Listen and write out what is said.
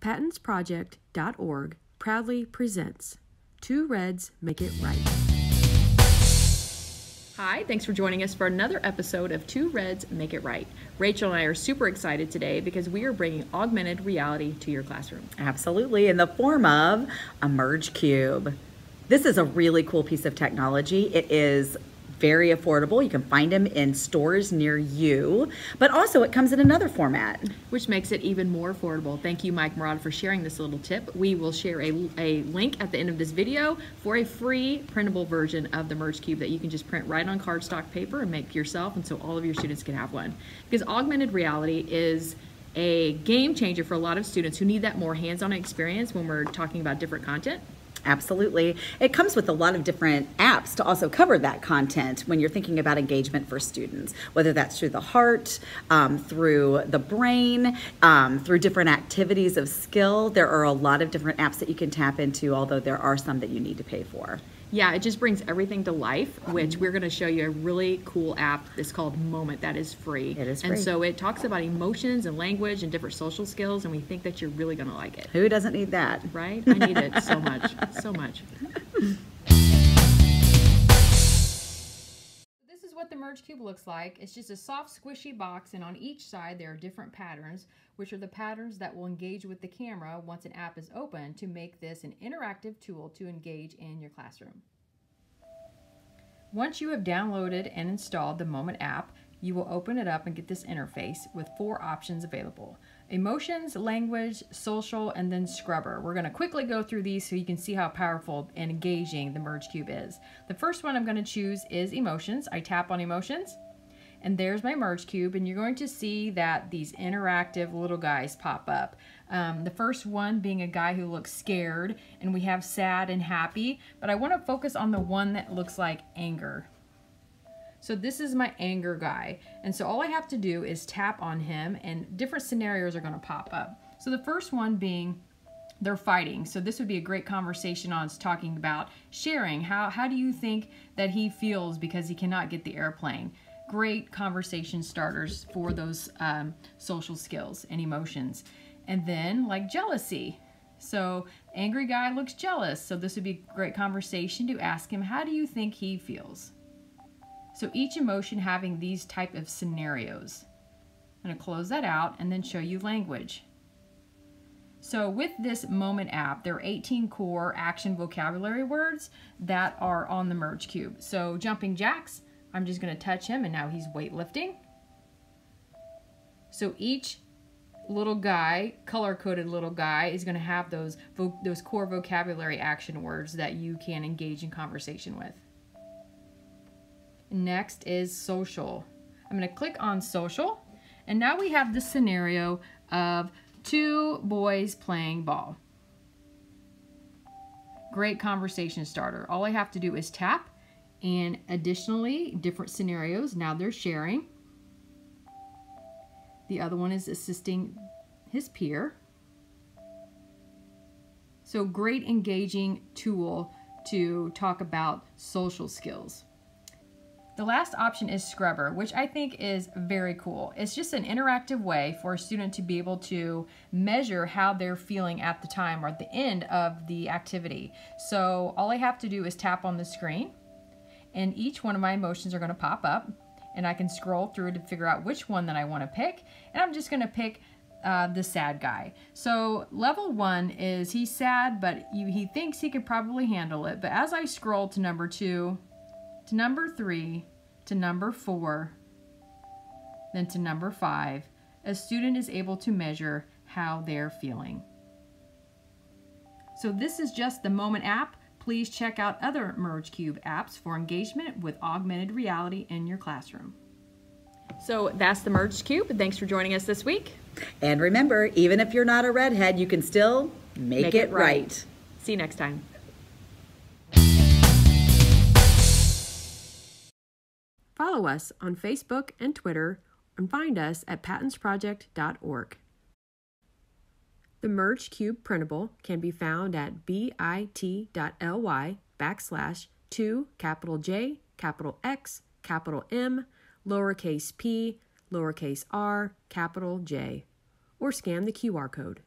patinsproject.org proudly presents Two Reds Make It Right. Hi, thanks for joining us for another episode of Two Reds Make It Right. Rachel and I are super excited today because we are bringing augmented reality to your classroom. Absolutely, in the form of a Merge Cube. This is a really cool piece of technology. It is very affordable. You can find them in stores near you, but also it comes in another format. Which makes it even more affordable. Thank you, Mike Murad, for sharing this little tip. We will share a, a link at the end of this video for a free printable version of the Merge Cube that you can just print right on cardstock paper and make yourself, and so all of your students can have one. Because augmented reality is a game changer for a lot of students who need that more hands-on experience when we're talking about different content. Absolutely. It comes with a lot of different apps to also cover that content when you're thinking about engagement for students, whether that's through the heart, um, through the brain, um, through different activities of skill. There are a lot of different apps that you can tap into, although there are some that you need to pay for. Yeah, it just brings everything to life, which we're going to show you a really cool app that's called Moment that is free. It is And so it talks about emotions and language and different social skills, and we think that you're really going to like it. Who doesn't need that? Right? I need it so much. So much. Merge Cube looks like. It's just a soft, squishy box, and on each side there are different patterns, which are the patterns that will engage with the camera once an app is open to make this an interactive tool to engage in your classroom. Once you have downloaded and installed the Moment app, you will open it up and get this interface with four options available. Emotions, language, social, and then scrubber. We're gonna quickly go through these so you can see how powerful and engaging the Merge Cube is. The first one I'm gonna choose is emotions. I tap on emotions and there's my merge cube and you're going to see that these interactive little guys pop up um, the first one being a guy who looks scared and we have sad and happy but i want to focus on the one that looks like anger so this is my anger guy and so all i have to do is tap on him and different scenarios are going to pop up so the first one being they're fighting. So this would be a great conversation on talking about sharing. How how do you think that he feels because he cannot get the airplane? Great conversation starters for those um, social skills and emotions. And then like jealousy. So angry guy looks jealous. So this would be a great conversation to ask him, how do you think he feels? So each emotion having these type of scenarios. I'm going to close that out and then show you language. So with this Moment app, there are 18 core action vocabulary words that are on the Merge Cube. So jumping jacks, I'm just going to touch him and now he's weightlifting. So each little guy, color-coded little guy, is going to have those those core vocabulary action words that you can engage in conversation with. Next is social. I'm going to click on social, and now we have the scenario of two boys playing ball. Great conversation starter. All I have to do is tap, and additionally, different scenarios. Now they're sharing. The other one is assisting his peer. So great engaging tool to talk about social skills. The last option is Scrubber, which I think is very cool. It's just an interactive way for a student to be able to measure how they're feeling at the time or at the end of the activity. So all I have to do is tap on the screen and each one of my emotions are gonna pop up and I can scroll through to figure out which one that I wanna pick. And I'm just gonna pick uh, the sad guy. So level one is he's sad, but he thinks he could probably handle it. But as I scroll to number two, to number three, to number four, then to number five, a student is able to measure how they're feeling. So this is just the Moment app. Please check out other Merge Cube apps for engagement with augmented reality in your classroom. So that's the Merge Cube. Thanks for joining us this week. And remember, even if you're not a redhead, you can still make, Make it, it right. right. See you next time. Follow us on Facebook and Twitter and find us at patinsproject.org. The Merge Cube printable can be found at bit.ly backslash 2 capital J, capital X, capital M, lowercase p, lowercase r, capital J, or scan the QR code.